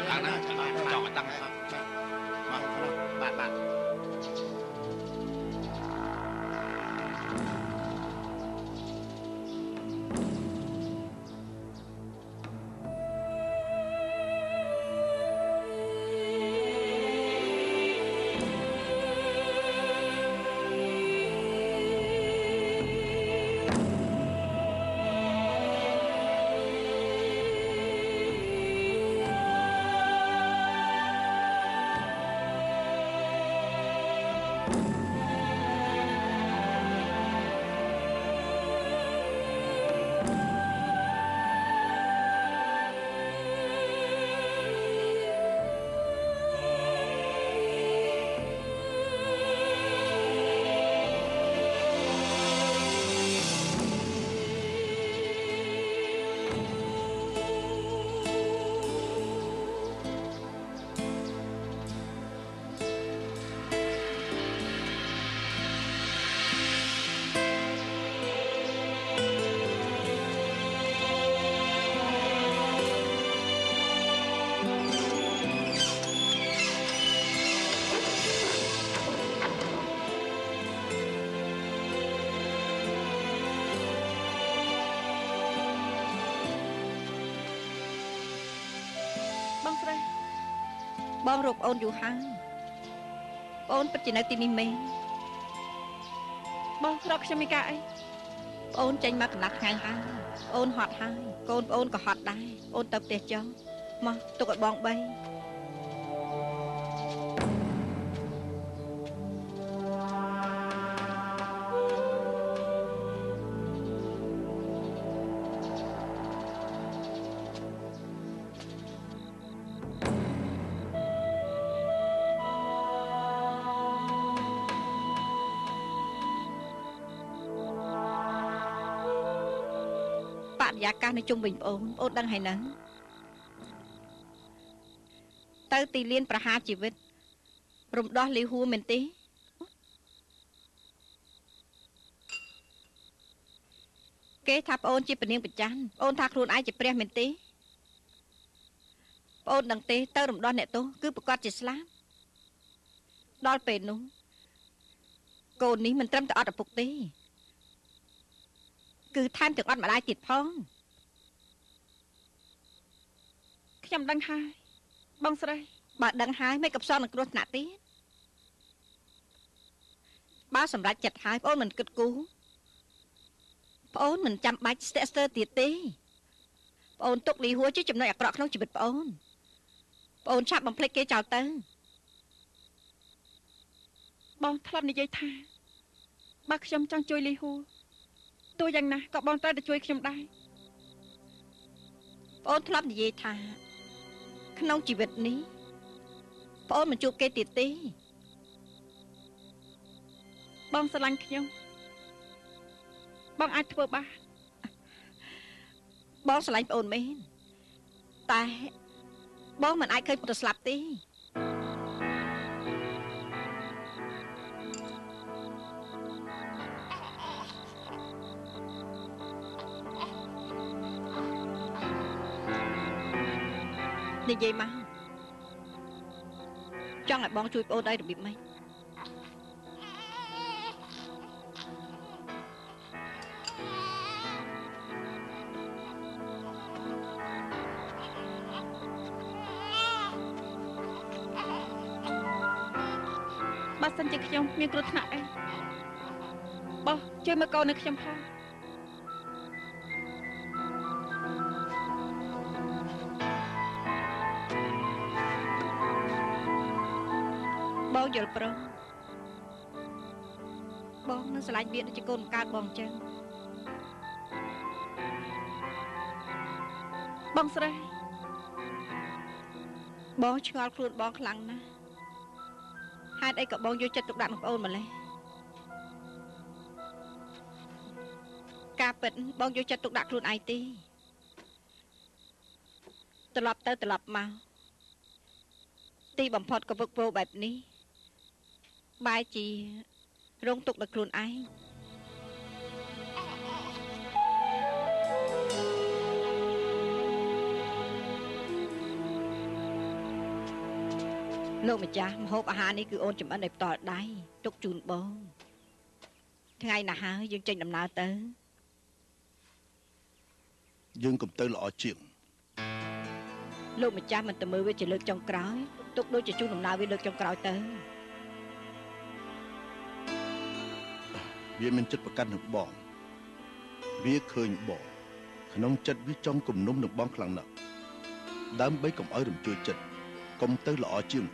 ចាំខាងណាចង់ឲ្យតាំងមកបាទបាទបង បងរកប្អូនយូរហើយប្អូនពិតជានៅទីនេះមែនបងរកខ្ញុំមានការអីប្អូនចេញមកកន្លះថ្ងៃហើយប្អូនហត់ហើយកូនប្អូនក៏ហត់ដែរប្អូនទៅផ្ទះចុះមកទុកឲ្យបងបី បរិយាកាសនៅជុំវិញប្អូនប្អូនដឹងហើយណាទៅទីលានប្រហារជីវិត រំដោះលីហួរមែនទេគេថាប្អូនជាពនាងប្រច័នប្អូនថាខ្លួនឯងជាព្រះមែនទេប្អូនដឹងទេទៅរំដោះអ្នកទោសគឺប្រកាសជាស្លាប់ដល់ពេលនោះកូននេះមិនត្រឹមតែអត់ឪពុកទេ គឺថែមទាំងអត់ម្ដាយទៀតផងខ្ញុំដឹងហើយបងស្រីបើដឹងហើយមិនក៏ផ្សងនឹងគ្រោះថ្នាក់ទៀតបើសម្រាប់ចិត្តហើយបងអូនមិនគិតគូរបងអូនមិនចាំបាច់ស្ទាក់ស្ទើរទៀតទេបងអូនទុកលីហួរជាចំណុចអាក្រក់ក្នុងជីវិតបងអូនបងអូនឆាប់បំភ្លេចគេចោលទៅបងធ្លាប់និយាយថាបើខ្ញុំចង់ជួយលីហួរ ទោះយ៉ាងណាក៏បងត្រូវតែជួយខ្ញុំដែរបងអូនធ្លាប់និយាយថា ក្នុងជីវិតនេះបងអូនមិនជួបគេទៀតទេបងស្រឡាញ់ខ្ញុំបងអាចធ្វើបានបងស្រឡាញ់បងអូនមែនតែបងមិនអាចឃើញពុទ្ធស្លាប់ទេ និយាយមកចង់ឲ្យបងជួយបងអូនឲ្យរបៀបម៉េចបើសិនជាខ្ញុំមានគ្រោះថ្នាក់អីបោះជួយមើលកូននៅខ្ញុំផង ល់ព្រមបងនឹងឆ្លាញ់វាដូចជាកូនបង្កើតបងអញ្ចឹងបងស្រីបងឆ្ងល់ខ្លួនបងខ្លាំងណាស់ហេតុអីក៏បងយកចិត្តទុកដាក់នឹងប្អូនម្លេះការពិតបងយកចិត្តទុកដាក់ខ្លួនឯងទេត្រឡប់ទៅត្រឡប់មកទីបំផុតក៏ពឹកពោបែបនេះ បែរជារងទុកដល់ខ្លួនឯងលោកម្ចាស់ម្ហូបអាហារនេះគឺអូនចម្អិនដោយផ្ទាល់ដៃទុកជូនបងថ្ងៃណាហើយយើងចេញដំណើរទៅយើងកុំទៅល្អជាងលោកម្ចាស់មិនទៅមើលវាជាលើកចុងក្រោយទុកដូចជាជូនដំណើរវាលើកចុងក្រោយទៅ វាមានចិត្តប្រកាន់នឹងបង វាឃើញបងក្នុងចិត្តវាចង់គំនុំនឹងបងខ្លាំងណាស់ដើម្បីកុំឲ្យរំជួយចិត្តកុំទៅល្អជាង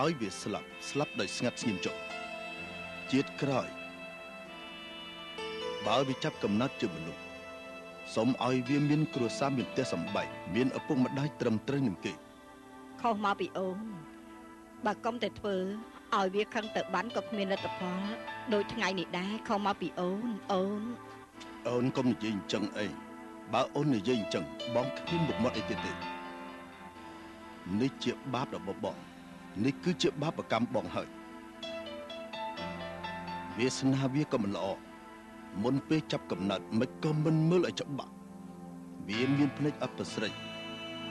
ឲ្យវាស្លាប់ស្លាប់ដោយស្ងាត់ស្ងៀមចុះជាតិក្រោយបើវាចាប់កំណត់ជាមនុស្សសូមឲ្យវាមានគ្រួសារមានផ្ទះសម្បែងមានឪពុកម្ដាយត្រឹមត្រូវនឹងគេខុសមកពីអូន បើកុំតែធ្វើឲ្យវាខឹងទៅបានក៏គ្មានលទ្ធផលដូចថ្ងៃនេះដែរខុសមកពីអូនអូនអូនកុំនិយាយអញ្ចឹងអីបើអូននិយាយអញ្ចឹងបងគ្មានមុខមាត់អីទៀតទេនេះជាបាបរបស់បងនេះគឺជាបាបកម្មបងហើយវាសនាវាក៏មិនល្អមុនពេលចាប់កំណត់មិនក៏មិនមើលឲ្យច្បាស់វាមានភ្នែកអបស្រី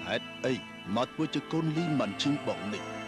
ហេតុអីមកធ្វើជាកូនលីមិនឈឹងបងនេះ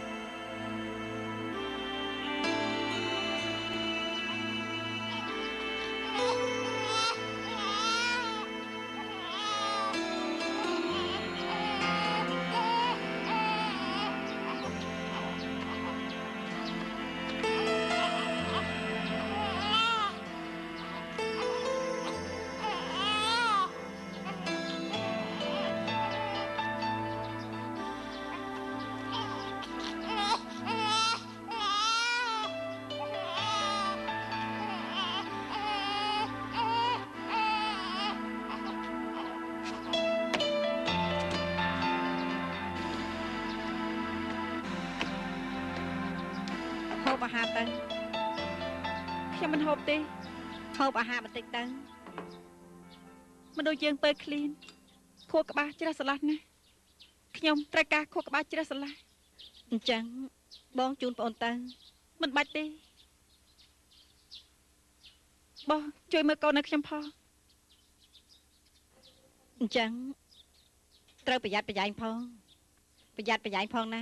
បអាហារទៅខ្ញុំមិនហូបទេហូបអាហារបន្តិចទៅមនុស្សយើងពេលឃ្លានខួរក្បាលជ្រះស្រឡះណាស់ខ្ញុំត្រូវការខួរក្បាលជ្រះស្រឡះអញ្ចឹងបងជូនប្អូនទៅមិនបាច់ទេបងជួយមើលកូននៅខ្ញុំផងអញ្ចឹងត្រូវប្រយ័ត្នប្រយែងផងប្រយ័ត្នប្រយែងផងណា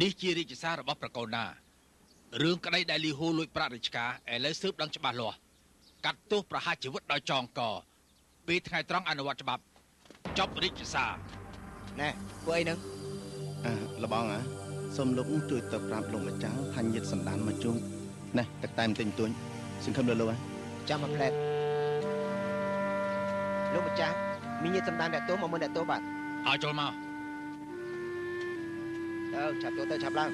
នេះជារាជសាររបស់ប្រកូនណារឿងក្តីដែលលីហូលួចប្រាក់រាជការឥឡូវស៊ើបដឹងច្បាស់លាស់កាត់ទោសប្រហារជីវិតដោយចងកពេលថ្ងៃត្រង់អនុវត្តច្បាប់ចប់រាជសារណែពួកអីហ្នឹងអើលបងហ៎សូមលោកជួយទៅប្រាប់លោកម្ចាស់ថាញាតសន្តានមកជុំណែទឹកតែមទិញទួញសង្ឃឹមលើលោកហ៎ចាំមកផ្លែតលោកម្ចាស់មានញាតិសម្ដានអ្នកទោសមកមើលអ្នកទោសបាទឲ្យចូលមក ទៅឆាប់ចូលទៅឆាប់ឡើង